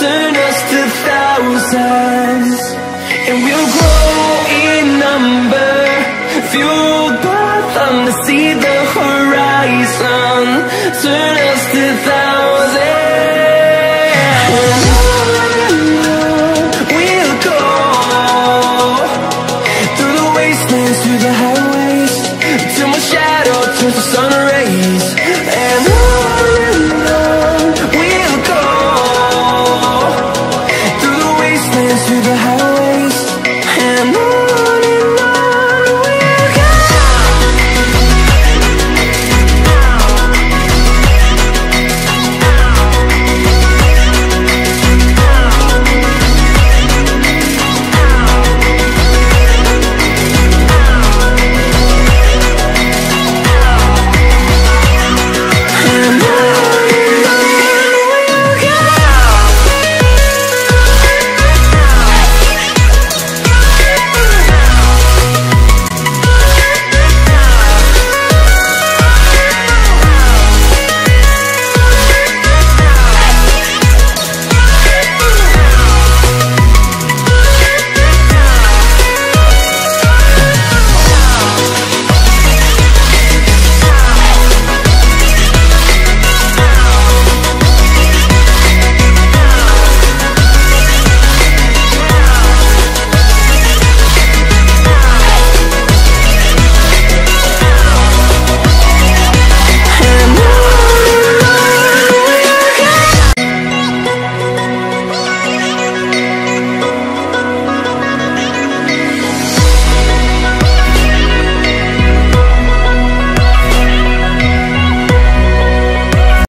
turn us to thousands. And we'll grow in number Fueled by thunder, see the horizon. Turn us to thousands